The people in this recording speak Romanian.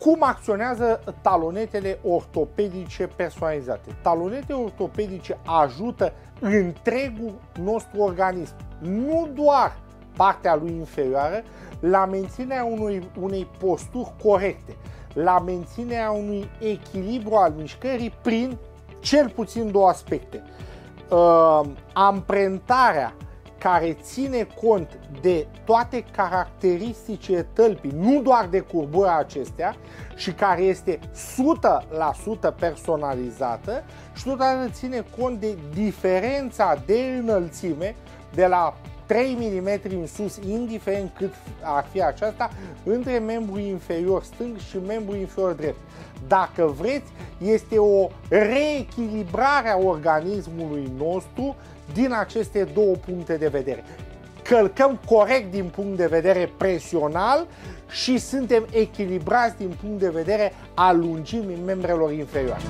cum acționează talonetele ortopedice personalizate? Talonete ortopedice ajută întregul nostru organism, nu doar partea lui inferioară, la menținerea unui, unei posturi corecte, la menținerea unui echilibru al mișcării prin cel puțin două aspecte. Uh, amprentarea care ține cont de toate caracteristicile tălpii, nu doar de curbura acestea, și care este 100% personalizată și totodată ține cont de diferența de înălțime de la 3 mm în sus, indiferent cât ar fi aceasta, între membrul inferior stâng și membrul inferior drept. Dacă vreți, este o reechilibrare a organismului nostru din aceste două puncte de vedere. Călcăm corect din punct de vedere presional și suntem echilibrați din punct de vedere al lungimii membrelor inferioare.